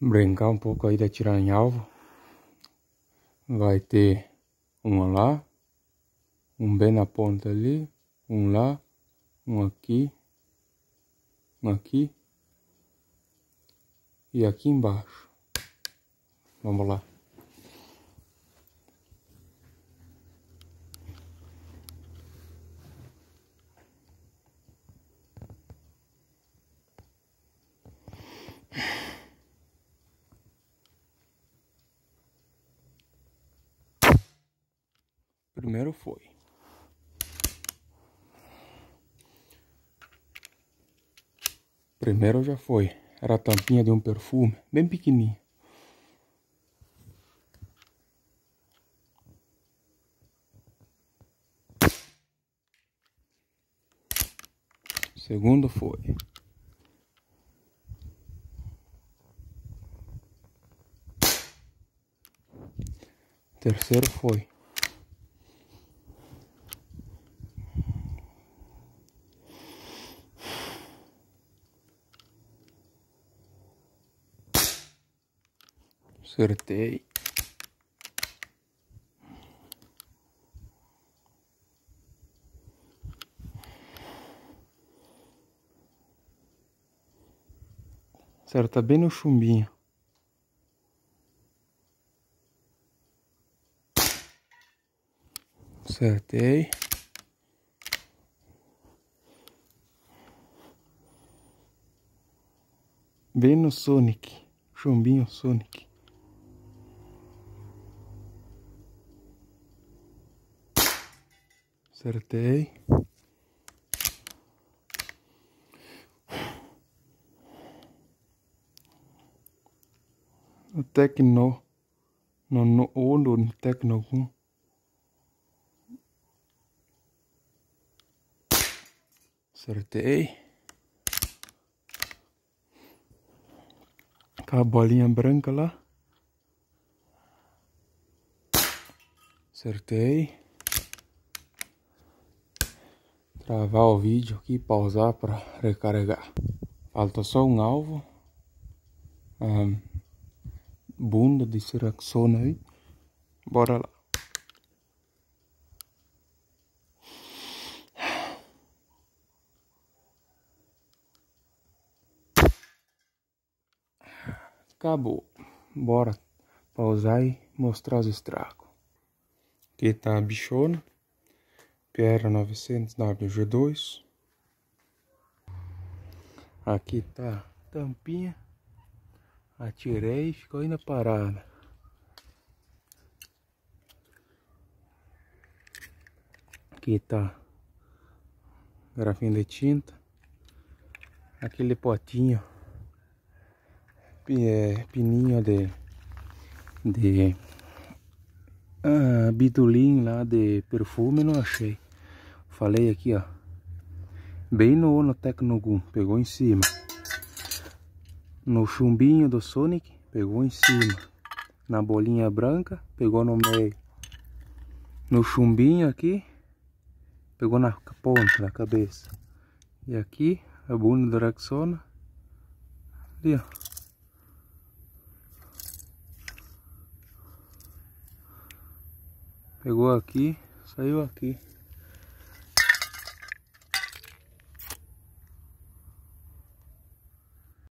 brincar um pouco aí de atirar em alvo. Vai ter um lá, um bem na ponta ali, um lá, um aqui, um aqui e aqui embaixo. Vamos lá. Primeiro foi. Primeiro já foi. Era a tampinha de um perfume, bem pequenininho. Segundo foi. Terceiro foi. Acertei. Acerta bem no chumbinho. Acertei. Bem no Sonic. Chumbinho Sonic. Acertei. O Tecno. No, no, o no Tecno. Acertei. Com a bolinha branca lá. Acertei travar o vídeo aqui, pausar para recarregar. Falta só um alvo. Um, bunda de siraxona aí. Bora lá. Acabou. Bora pausar e mostrar os estragos. Aqui tá a bichona. PR900WG2. Aqui tá tampinha. Atirei e ficou ainda parada. Aqui tá garrafinha de tinta. Aquele potinho. É, pininho de, de ah, lá de perfume não achei. Falei aqui, ó. Bem no, no Tecnogum, pegou em cima. No chumbinho do Sonic, pegou em cima. Na bolinha branca, pegou no meio. No chumbinho aqui, pegou na ponta da cabeça. E aqui, a bunda da Rexona. Ali, ó. Pegou aqui, saiu aqui.